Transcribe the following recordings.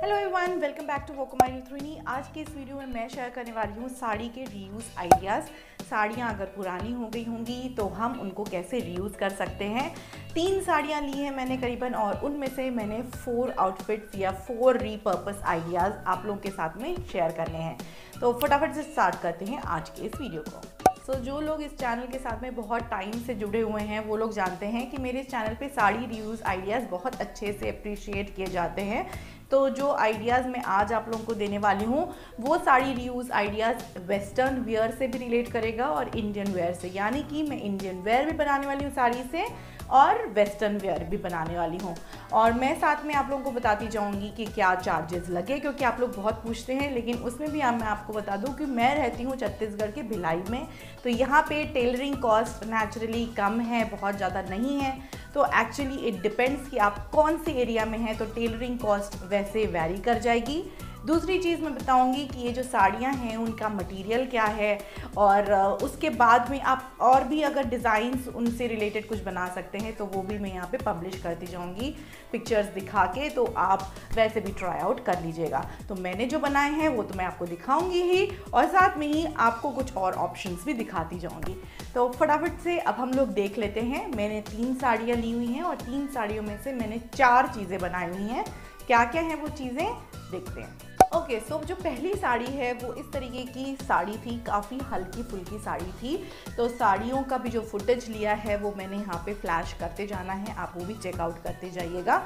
Hello everyone welcome back to वोकमाई न्यूथ्रीनी आज के इस वीडियो में मैं शेयर करने वाली हूँ साड़ी के रीयूज़ आइडियाज़ साड़ियाँ अगर पुरानी हो गई होंगी तो हम उनको कैसे रीयूज़ कर सकते हैं? तीन साड़ियाँ ली हैं मैंने करीबन और उनमें से मैंने फोर आउटफिट्स या फोर रीपर्पस आइडियाज़ आप लोगों के साथ में शेयर करने हैं। तो फटाफट से स्टार्ट करते हैं आज के इस वीडियो को। सो so, जो लोग इस चैनल के साथ में बहुत टाइम से जुड़े हुए हैं वो लोग जानते हैं कि मेरे इस चैनल पे साड़ी रिव्यूज़ आइडियाज़ बहुत अच्छे से अप्रिशिएट किए जाते हैं। तो जो आइडियाज़ मैं आज आप लोगों को देने वाली हूँ, वो sari reuse ideas western wear से भी रिलेट करेगा और इंडियन वेयर से। यानी कि मैं इंडियन वेयर भी बनाने वाली हूँ साड़ी से और वेस्टर्न वेयर भी बनाने वाली हूँ। और मैं साथ में आप लोगों को बताती जाऊँगी कि क्या चार्जेस लगे, क्योंकि आप लोग बहुत पूछते हैं, लेकिन उसमें भी मैं आपको बता दूँ कि मैं रहती हूँ छत्तीसगढ़ के भिलाई में। तो यहाँ पे टेलरिंग कॉस्ट नेचुरली कम है, बहुत ज़्यादा नहीं है। तो एक्चुअली इट डिपेंड्स कि आप कौन से एरिया में हैं तो टेलरिंग कॉस्ट वैसे वेरी कर जाएगी। दूसरी चीज़ मैं बताऊँगी कि ये जो साड़ियाँ हैं, उनका मटेरियल क्या है और उसके बाद में आप और भी अगर डिज़ाइंस उनसे रिलेटेड कुछ बना सकते हैं तो वो भी मैं यहाँ पे पब्लिश करती जाऊँगी पिक्चर्स दिखा के तो आप वैसे भी ट्राई आउट कर लीजिएगा। तो मैंने जो बनाए हैं, वो तो मैं आपको दिखाऊँगी ही और साथ में ही आपको कुछ और ऑप्शन भी दिखाती जाऊँगी। तो फटाफट से अब हम लोग देख लेते हैं। मैंने तीन साड़ियाँ ली हुई हैं और तीन साड़ियों में से मैंने चार चीज़ें बनाई हुई हैं। क्या क्या है वो चीज़ें? देखते हैं। ओके okay, सो so जो पहली साड़ी है वो इस तरीके की साड़ी थी काफ़ी हल्की फुल्की साड़ी थी। तो साड़ियों का भी जो फुटेज लिया है वो मैंने यहाँ पे फ्लैश करते जाना है आप वो भी चेकआउट करते जाइएगा।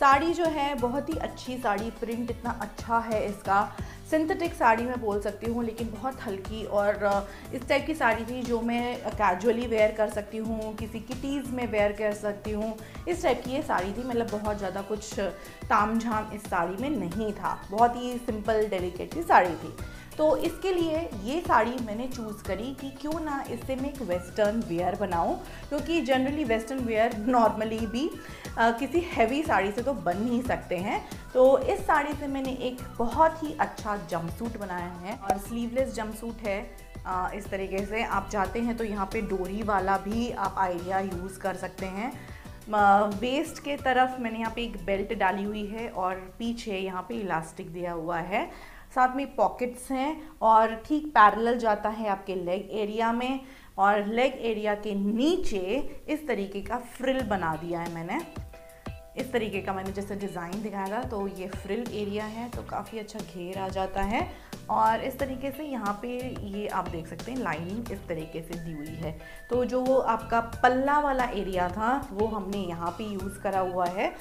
साड़ी जो है बहुत ही अच्छी साड़ी प्रिंट इतना अच्छा है इसका। सिंथेटिक साड़ी मैं बोल सकती हूँ लेकिन बहुत हल्की और इस टाइप की साड़ी थी जो मैं कैजुअली वेयर कर सकती हूँ किसी किटीज़ में वेयर कर सकती हूँ इस टाइप की ये साड़ी थी। मतलब बहुत ज़्यादा कुछ ताम झाम इस साड़ी में नहीं था। बहुत ही सिंपल डेलिकेट सी साड़ी थी। तो इसके लिए ये साड़ी मैंने चूज़ करी कि क्यों ना इससे मैं एक वेस्टर्न वेयर बनाऊँ क्योंकि जनरली वेस्टर्न वेयर नॉर्मली भी आ, किसी हैवी साड़ी से तो बन नहीं सकते हैं। तो इस साड़ी से मैंने एक बहुत ही अच्छा जमसूट बनाया है और स्लीवलेस जमसूट है। आ, इस तरीके से आप चाहते हैं तो यहाँ पे डोरी वाला भी आप आइडिया यूज़ कर सकते हैं। वेस्ट के तरफ़ मैंने यहाँ पे एक बेल्ट डाली हुई है और पीछे यहाँ पे इलास्टिक दिया हुआ है। साथ में पॉकेट्स हैं और ठीक पैरेलल जाता है आपके लेग एरिया में और लेग एरिया के नीचे इस तरीके का फ्रिल बना दिया है मैंने। इस तरीके का मैंने जैसे डिज़ाइन दिखाया था तो ये फ्रिल एरिया है तो काफ़ी अच्छा घेर आ जाता है। और इस तरीके से यहाँ पे ये आप देख सकते हैं लाइनिंग इस तरीके से दी हुई है। तो जो आपका पल्ला वाला एरिया था, वो हमने यहाँ पे यूज़ करा हुआ है।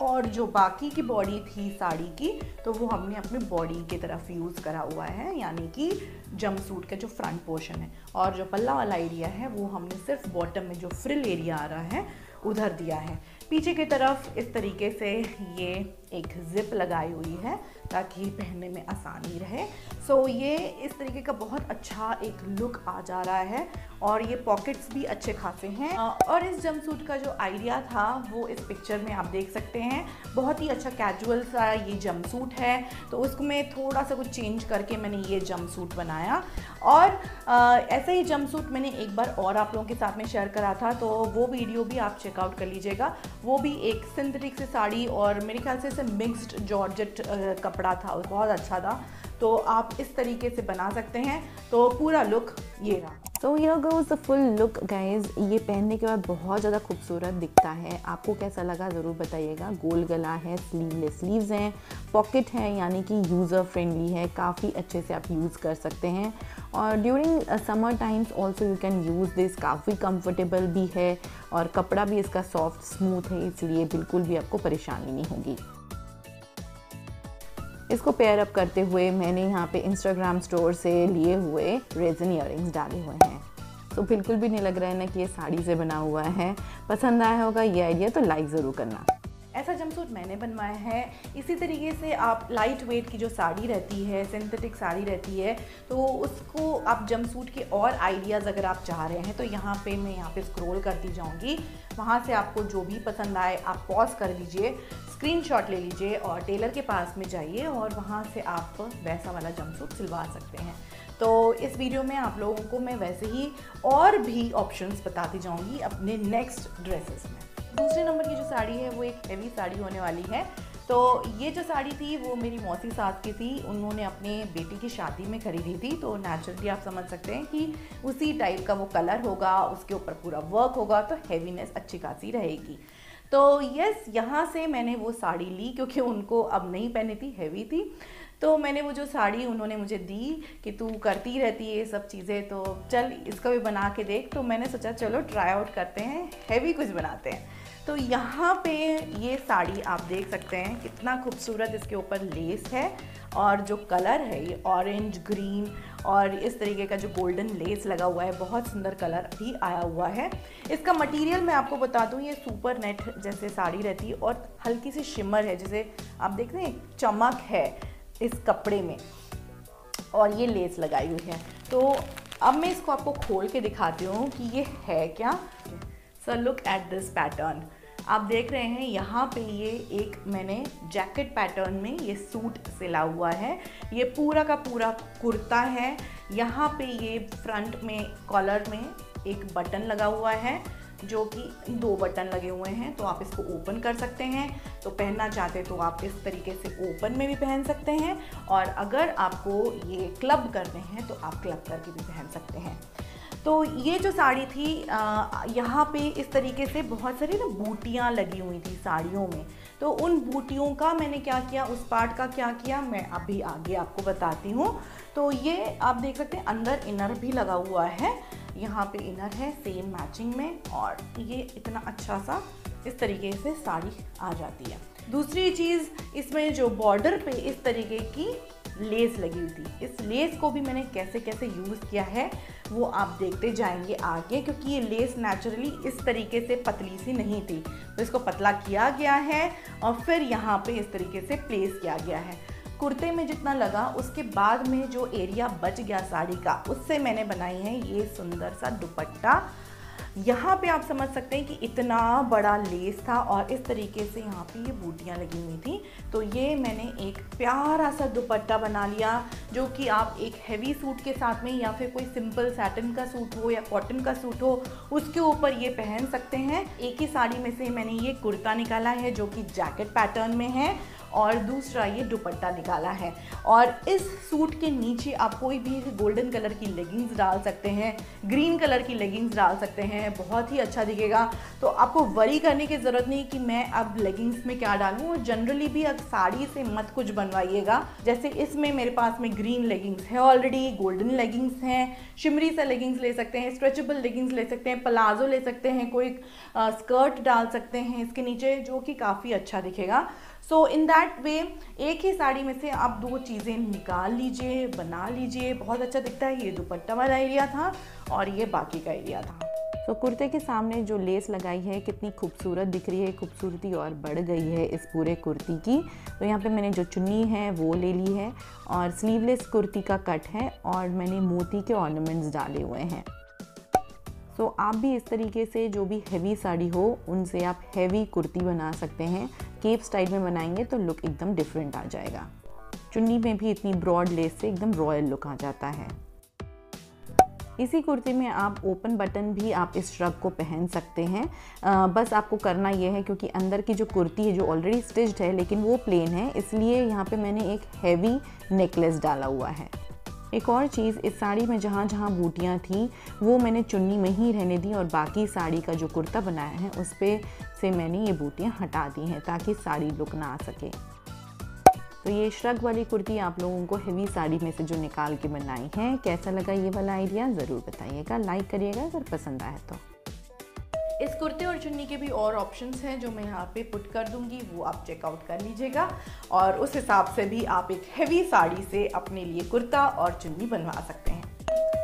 और जो बाकी की बॉडी थी साड़ी की तो वो हमने अपनी बॉडी की तरफ़ यूज़ करा हुआ है, यानी कि जम सूट का जो फ्रंट पोर्शन है। और जो पल्ला वाला एरिया है, वो हमने सिर्फ़ बॉटम में जो फ्रिल एरिया आ रहा है उधर दिया है। पीछे की तरफ़ इस तरीके से ये एक ज़िप लगाई हुई है ताकि पहनने में आसानी रहे। सो so, ये इस तरीके का बहुत अच्छा एक लुक आ जा रहा है और ये पॉकेट्स भी अच्छे खासे हैं। और इस जमसूट का जो आइडिया था वो इस पिक्चर में आप देख सकते हैं। बहुत ही अच्छा कैजुअल सा ये जमसूट है। तो उसको मैं थोड़ा सा कुछ चेंज करके मैंने ये जमसूट बनाया। और ऐसे ही जमसूट मैंने एक बार और आप लोगों के साथ में शेयर करा था तो वो वीडियो भी आप चेकआउट कर लीजिएगा। वो भी एक सिंथेटिक से साड़ी और मेरे ख्याल से मिक्स्ड जॉर्जेट कपड़ा था बहुत अच्छा था। तो आप इस तरीके से बना सकते हैं। तो पूरा लुक ये रहा। So here goes the full look guys ये पहनने के बाद बहुत ज़्यादा खूबसूरत दिखता है। आपको कैसा लगा ज़रूर बताइएगा। गोल गला है स्लीवलेस स्लीव्स हैं पॉकेट है, यानी कि यूज़र फ्रेंडली है। काफ़ी अच्छे से आप यूज़ कर सकते हैं। और during summer times also you can use this काफ़ी कम्फर्टेबल भी है। और कपड़ा भी इसका सॉफ्ट स्मूथ है, इसलिए बिल्कुल भी आपको परेशानी नहीं होगी। इसको पेयर अप करते हुए मैंने यहाँ पे इंस्टाग्राम स्टोर से लिए हुए रेजन ईयर डाले हुए हैं। तो बिल्कुल भी नहीं लग रहा है ना कि ये साड़ी से बना हुआ है। पसंद आया होगा ये आइडिया तो लाइक ज़रूर करना। ऐसा जमसूट मैंने बनवाया है। इसी तरीके से आप लाइट वेट की जो साड़ी रहती है सिंथेटिक साड़ी रहती है तो उसको आप जमसूट के और आइडियाज़ अगर आप चाह रहे हैं तो यहाँ पे मैं यहाँ पे स्क्रॉल करती जाऊँगी। वहाँ से आपको जो भी पसंद आए, आप पॉज कर लीजिए स्क्रीनशॉट ले लीजिए और टेलर के पास में जाइए और वहाँ से आप वैसा वाला जमसूट सिलवा सकते हैं। तो इस वीडियो में आप लोगों को मैं वैसे ही और भी ऑप्शंस बताती जाऊँगी अपने नेक्स्ट ड्रेसेस में। दूसरे नंबर की जो साड़ी है, वो एक हेवी साड़ी होने वाली है। तो ये जो साड़ी थी, वो मेरी मौसी सास की थी। उन्होंने अपने बेटी की शादी में खरीदी थी। तो नेचुरली आप समझ सकते हैं कि उसी टाइप का वो कलर होगा, उसके ऊपर पूरा वर्क होगा तो हैवीनेस अच्छी खासी रहेगी। तो यस यहाँ से मैंने वो साड़ी ली, क्योंकि उनको अब नहीं पहनी थी हैवी थी। तो मैंने वो जो साड़ी उन्होंने मुझे दी कि तू करती रहती है ये सब चीज़ें तो चल इसका भी बना के देख। तो मैंने सोचा, चलो ट्राई आउट करते हैं हैवी कुछ बनाते हैं। तो यहाँ पे ये साड़ी आप देख सकते हैं, कितना खूबसूरत इसके ऊपर लेस है और जो कलर है ये ऑरेंज ग्रीन और इस तरीके का जो गोल्डन लेस लगा हुआ है, बहुत सुंदर कलर भी आया हुआ है। इसका मटेरियल मैं आपको बता दूँ, ये सुपर नेट जैसे साड़ी रहती है और हल्की सी शिमर है, जैसे आप देख रहे हैं चमक है इस कपड़े में और ये लेस लगाई हुई है। तो अब मैं इसको आपको खोल के दिखाती हूँ कि ये है क्या। Sir look at this pattern आप देख रहे हैं, यहाँ पे ये एक मैंने जैकेट पैटर्न में ये सूट सिला हुआ है। ये पूरा का पूरा कुर्ता है। यहाँ पे ये फ्रंट में कॉलर में एक बटन लगा हुआ है, जो कि दो बटन लगे हुए हैं तो आप इसको ओपन कर सकते हैं। तो पहनना चाहते तो आप इस तरीके से ओपन में भी पहन सकते हैं, और अगर आपको ये क्लब करने हैं तो आप क्लब करके भी पहन सकते हैं। तो ये जो साड़ी थी यहाँ पे इस तरीके से बहुत सारी ना बूटियाँ लगी हुई थी साड़ियों में। तो उन बूटियों का मैंने क्या किया, उस पार्ट का क्या किया, मैं अभी आगे आपको बताती हूँ। तो ये आप देख सकते हैं, अंदर इनर भी लगा हुआ है, यहाँ पे इनर है सेम मैचिंग में, और ये इतना अच्छा सा इस तरीके से साड़ी आ जाती है। दूसरी चीज़ इसमें जो बॉर्डर पे इस तरीके की लेस लगी हुई थी। इस लेस को भी मैंने कैसे कैसे यूज़ किया है, वो आप देखते जाएँगे आगे, क्योंकि ये लेस नेचुरली इस तरीके से पतली सी नहीं थी। तो इसको पतला किया गया है और फिर यहाँ पे इस तरीके से प्लेस किया गया है। कुर्ते में जितना लगा, उसके बाद में जो एरिया बच गया साड़ी का, उससे मैंने बनाई है ये सुंदर सा दुपट्टा। यहाँ पे आप समझ सकते हैं कि इतना बड़ा लेस था और इस तरीके से यहाँ पे ये बूटियाँ लगी हुई थी। तो ये मैंने एक प्यारा सा दुपट्टा बना लिया, जो कि आप एक हैवी सूट के साथ में या फिर कोई सिंपल सैटन का सूट हो या कॉटन का सूट हो, उसके ऊपर ये पहन सकते हैं। एक ही साड़ी में से मैंने ये कुर्ता निकाला है, जो कि जैकेट पैटर्न में है। और दूसरा ये दुपट्टा निकाला है। और इस सूट के नीचे आप कोई भी गोल्डन कलर की लेगिंग्स डाल सकते हैं, ग्रीन कलर की लेगिंग्स डाल सकते हैं, बहुत ही अच्छा दिखेगा। तो आपको वरी करने की ज़रूरत नहीं कि मैं अब लेगिंग्स में क्या डालूँ। और जनरली भी अब साड़ी से मत कुछ बनवाइएगा। जैसे इसमें मेरे पास में ग्रीन लेगिंग्स है ऑलरेडी गोल्डन लेगिंग्स हैं। शिमरी से लेगिंग्स ले सकते हैं स्ट्रेचेबल लेगिंग्स ले सकते हैं प्लाजो ले सकते हैं, कोई स्कर्ट डाल सकते हैं। इसके नीचे जो कि काफ़ी अच्छा दिखेगा। सो इन दैट वे एक ही साड़ी में से आप दो चीज़ें निकाल लीजिए, बना लीजिए। बहुत अच्छा दिखता है। ये दुपट्टा वाला एरिया था और ये बाकी का एरिया था। तो कुर्ते के सामने जो लेस लगाई है, कितनी खूबसूरत दिख रही है। खूबसूरती और बढ़ गई है इस पूरे कुर्ती की। तो यहाँ पे मैंने जो चुन्नी है, वो ले ली है और स्लीवलेस कुर्ती का कट है और मैंने मोती के ऑर्नामेंट्स डाले हुए हैं। तो आप भी इस तरीके से जो भी हैवी साड़ी हो, उनसे आप हैवी कुर्ती बना सकते हैं। केप स्टाइल में बनाएँगे तो लुक एकदम डिफरेंट आ जाएगा। चुन्नी में भी इतनी ब्रॉड लेस से एकदम रॉयल लुक आ जाता है। इसी कुर्ती में आप ओपन बटन भी आप इस श्रग को पहन सकते हैं। आ, बस आपको करना ये है क्योंकि अंदर की जो कुर्ती है जो ऑलरेडी स्टिच्ड है लेकिन वो प्लेन है इसलिए यहाँ पे मैंने एक हैवी नेकलेस डाला हुआ है। एक और चीज़, इस साड़ी में जहाँ जहाँ बूटियाँ थीं, वो मैंने चुन्नी में ही रहने दी और बाकी साड़ी का जो कुर्ता बनाया है, उस पर से मैंने ये बूटियाँ हटा दी हैं ताकि साड़ी लुक ना आ सके। तो ये श्रग वाली कुर्ती आप लोगों को हेवी साड़ी में से जो निकाल के बनाई है, कैसा लगा ये वाला आइडिया ज़रूर बताइएगा लाइक करिएगा, अगर पसंद आया तो। इस कुर्ते और चुन्नी के भी और ऑप्शंस हैं जो मैं यहाँ पे पुट कर दूँगी वो आप चेकआउट कर लीजिएगा। और उस हिसाब से भी आप एक हेवी साड़ी से अपने लिए कुर्ता और चुन्नी बनवा सकते हैं।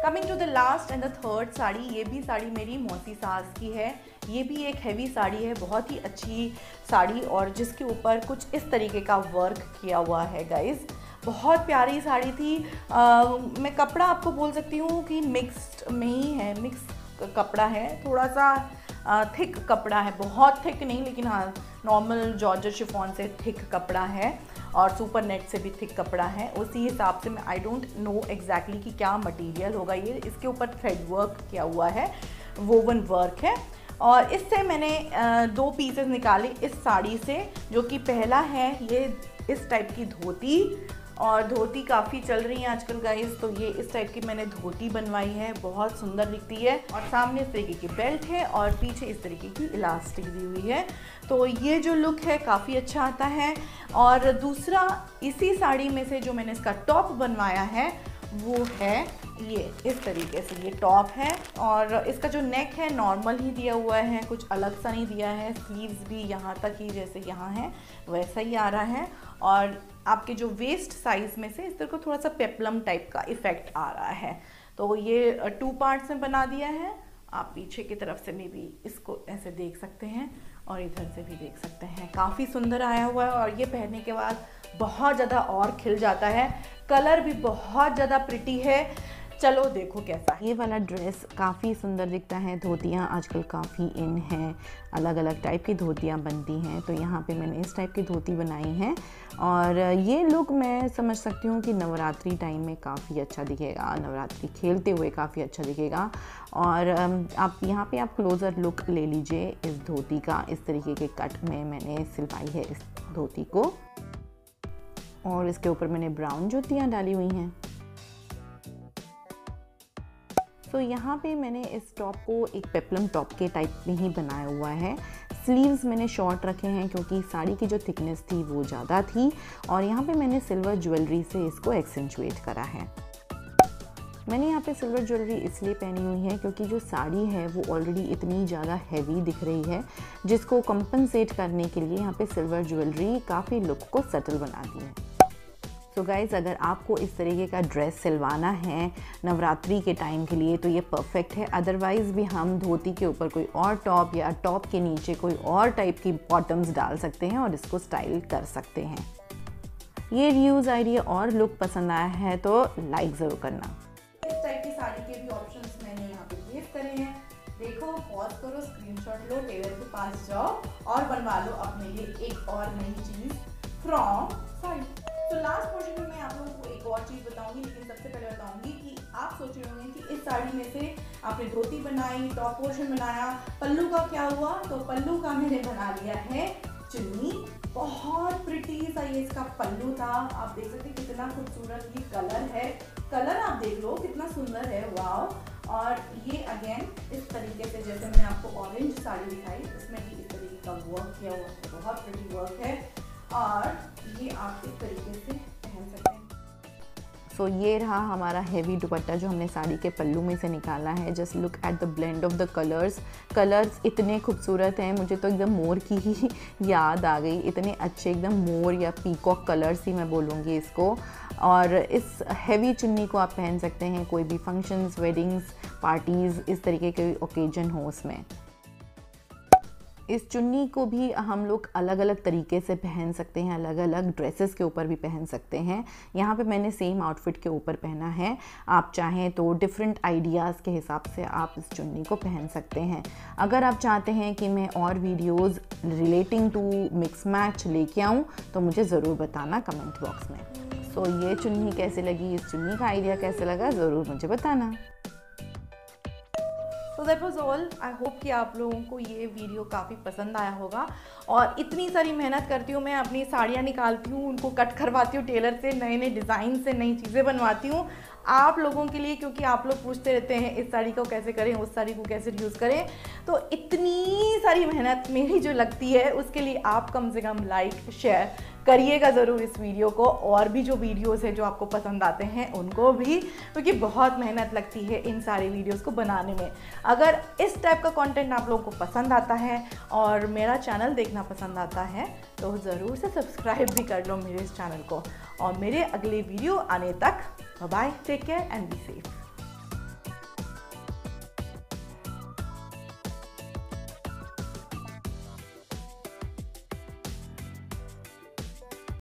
Coming to the last and the third sari ये भी साड़ी मेरी मौसी सास की है। ये भी एक हैवी साड़ी है बहुत ही अच्छी साड़ी और जिसके ऊपर कुछ इस तरीके का वर्क किया हुआ है गाइज़ बहुत प्यारी साड़ी थी। आ, मैं कपड़ा आपको बोल सकती हूँ कि मिक्स्ड में ही है मिक्स कपड़ा है। थोड़ा सा थिक कपड़ा है, बहुत थिक नहीं, लेकिन हाँ नॉर्मल जॉर्जर शिफॉन से थिक कपड़ा है और सुपर नेट से भी थिक कपड़ा है। उसी हिसाब से मैं आई डोंट नो एग्जैक्टली कि क्या मटेरियल होगा ये। इसके ऊपर थ्रेड वर्क किया हुआ है वोवन वर्क है। और इससे मैंने दो पीसेस निकाले इस साड़ी से, जो कि पहला है ये, इस टाइप की धोती और धोती काफ़ी चल रही है आजकल गाइस तो ये इस टाइप की मैंने धोती बनवाई है, बहुत सुंदर दिखती है। और सामने इस तरीके की बेल्ट है और पीछे इस तरीके की इलास्टिक दी हुई है। तो ये जो लुक है काफ़ी अच्छा आता है। और दूसरा, इसी साड़ी में से जो मैंने इसका टॉप बनवाया है वो है ये इस तरीके से ये टॉप है और इसका जो नेक है नॉर्मल ही दिया हुआ है कुछ अलग सा नहीं दिया है स्लीव्स भी यहाँ तक ही जैसे यहाँ है वैसा ही आ रहा है और आपके जो वेस्ट साइज़ में से इस तरह को थोड़ा सा पेपलम टाइप का इफ़ेक्ट आ रहा है। तो ये टू पार्ट्स में बना दिया है। आप पीछे की तरफ़ से भी, भी इसको ऐसे देख सकते हैं। और इधर से भी देख सकते हैं। काफ़ी सुंदर आया हुआ है और ये पहनने के बाद बहुत ज़्यादा और खिल जाता है। कलर भी बहुत ज़्यादा प्रिटी है। चलो देखो कैसा ये वाला ड्रेस काफ़ी सुंदर दिखता है। धोतियाँ आजकल काफ़ी इन हैं। अलग अलग टाइप की धोतियाँ बनती हैं। तो यहाँ पे मैंने इस टाइप की धोती बनाई है। और ये लुक मैं समझ सकती हूँ कि नवरात्रि टाइम में काफ़ी अच्छा दिखेगा। नवरात्रि खेलते हुए काफ़ी अच्छा दिखेगा। और आप, यहाँ पे आप क्लोज़र लुक ले लीजिए इस धोती का। इस तरीके के कट में मैंने सिलवाई है इस धोती को। और इसके ऊपर मैंने ब्राउन जूतियाँ डाली हुई हैं। तो यहाँ पे मैंने इस टॉप को एक पेपलम टॉप के टाइप में ही बनाया हुआ है। स्लीव्स मैंने शॉर्ट रखे हैं क्योंकि साड़ी की जो थिकनेस थी वो ज़्यादा थी और यहाँ पे मैंने सिल्वर ज्वेलरी से इसको एक्सेंचुएट करा है। मैंने यहाँ पे सिल्वर ज्वेलरी इसलिए पहनी हुई है क्योंकि जो साड़ी है वो ऑलरेडी इतनी ज़्यादा हैवी दिख रही है, जिसको कंपनसेट करने के लिए यहाँ पे सिल्वर ज्वेलरी काफ़ी लुक को सेटल बनाती है। सो so गाइज़ अगर आपको इस तरीके का ड्रेस सिलवाना है नवरात्रि के टाइम के लिए तो ये परफेक्ट है। अदरवाइज़ भी हम धोती के ऊपर कोई और टॉप या टॉप के नीचे कोई और टाइप की बॉटम्स डाल सकते हैं और इसको स्टाइल कर सकते हैं। ये रिव्यूज़ आइडिया और लुक पसंद आया है तो लाइक ज़रूर करना। देखो पॉज करो स्क्रीनशॉट लो टेलर के पास जाओ और बनवा लो अपने लिए एक और नई चीज़ फ्रॉम साड़ी लास्ट पोर्शन में मैं आप लोगों को एक और चीज़ बताऊँगी, लेकिन सबसे पहले बताऊँगी कि आप सोच रहे होंगे कि इस साड़ी में से आपने धोती बनाई टॉप पोर्शन बनाया, पल्लू का क्या हुआ? तो पल्लू का मैंने बना लिया है चुन्नी। बहुत प्रिटी सा ये इसका पल्लू था। आप देख सकते कितना खूबसूरत ये कलर है। कलर आप देख लो, कितना सुंदर है। वाव और ये अगेन इस तरीके से जैसे मैंने आपको ऑरेंज साड़ी दिखाई, इसमें भी इस तरीके का वर्क किया हुआ बहुत प्रिटी वर्क है। और ये आप इस तरीके से पहन सकते हैं। सो so, ये रहा हमारा हैवी दुपट्टा जो हमने साड़ी के पल्लू में से निकाला है। Just look at the blend of the colours colours इतने खूबसूरत हैं मुझे तो एकदम मोर की ही याद आ गई। इतने अच्छे एकदम मोर या पीकॉक कलर्स ही मैं बोलूँगी इसको। और इस हैवी चुन्नी को आप पहन सकते हैं कोई भी फ़ंक्शंस वेडिंग्स पार्टीज़ इस तरीके के ओकेजन हो उसमें। इस चुन्नी को भी हम लोग अलग अलग तरीके से पहन सकते हैं अलग अलग ड्रेसेस के ऊपर भी पहन सकते हैं। यहाँ पे मैंने सेम आउटफिट के ऊपर पहना है। आप चाहें तो डिफरेंट आइडियाज़ के हिसाब से आप इस चुन्नी को पहन सकते हैं। अगर आप चाहते हैं कि मैं और videos relating to mix match लेके आऊँ तो मुझे ज़रूर बताना कमेंट बॉक्स में। सो so, ये चुन्नी कैसे लगी? इस चुन्नी का आइडिया कैसे लगा? ज़रूर मुझे बताना। So that was all I hope कि आप लोगों को ये वीडियो काफ़ी पसंद आया होगा। और इतनी सारी मेहनत करती हूँ, मैं अपनी साड़ियाँ निकालती हूँ, उनको कट करवाती हूँ टेलर से नए नए डिज़ाइन से, नई चीज़ें बनवाती हूँ। आप लोगों के लिए, क्योंकि आप लोग पूछते रहते हैं, इस साड़ी को कैसे करें, उस साड़ी को कैसे यूज़ करें। तो इतनी सारी मेहनत मेरी जो लगती है, उसके लिए आप कम से कम लाइक शेयर करिएगा ज़रूर इस वीडियो को, और भी जो वीडियोस हैं जो आपको पसंद आते हैं, उनको भी, क्योंकि बहुत मेहनत लगती है इन सारे वीडियोस को बनाने में। अगर इस टाइप का कंटेंट आप लोगों को पसंद आता है, और मेरा चैनल देखना पसंद आता है तो ज़रूर से सब्सक्राइब भी कर लो मेरे इस चैनल को। और मेरे अगले वीडियो आने तक bye take care and be safe